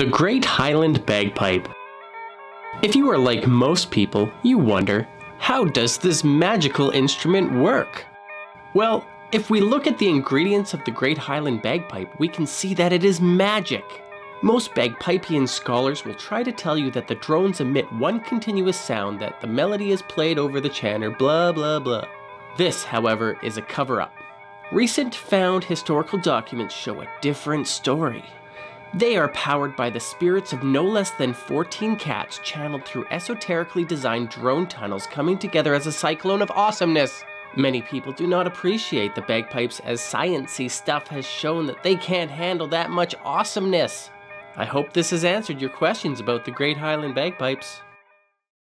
The Great Highland Bagpipe. If you are like most people, you wonder, how does this magical instrument work? Well, if we look at the ingredients of the Great Highland Bagpipe, we can see that it is magic. Most bagpipian scholars will try to tell you that the drones emit one continuous sound that the melody is played over the chanter blah blah blah. This, however, is a cover up. Recent found historical documents show a different story. They are powered by the spirits of no less than 14 cats channeled through esoterically designed drone tunnels coming together as a cyclone of awesomeness. Many people do not appreciate the bagpipes as sciency stuff has shown that they can't handle that much awesomeness. I hope this has answered your questions about the Great Highland Bagpipes.